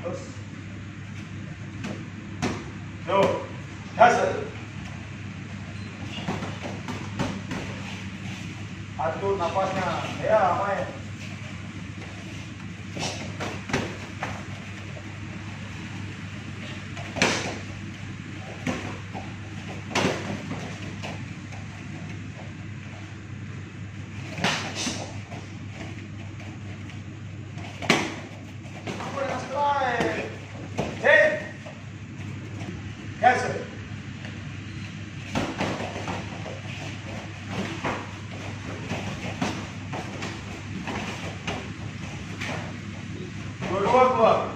Terus. Atur napasnya. Ya, main. Yes, sir. Good work, work.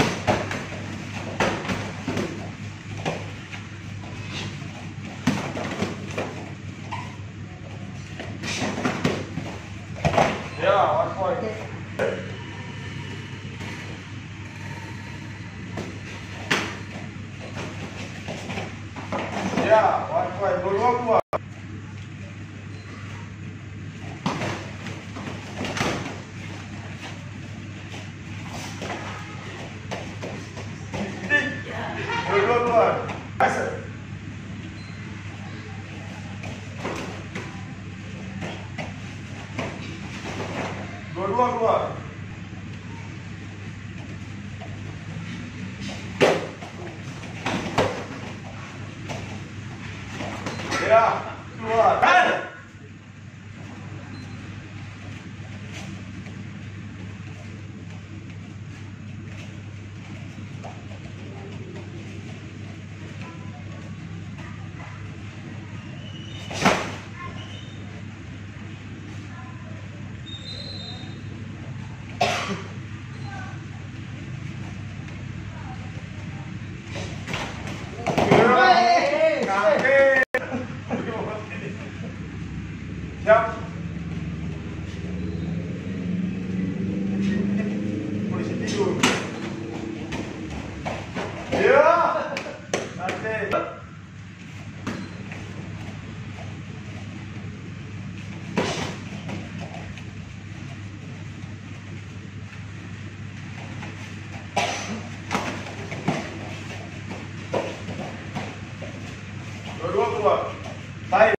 you point. Ya, one point. Keluar. Dua-dua keluar. Hasil. Dua-dua keluar. Ya, keluar. शुरुआत की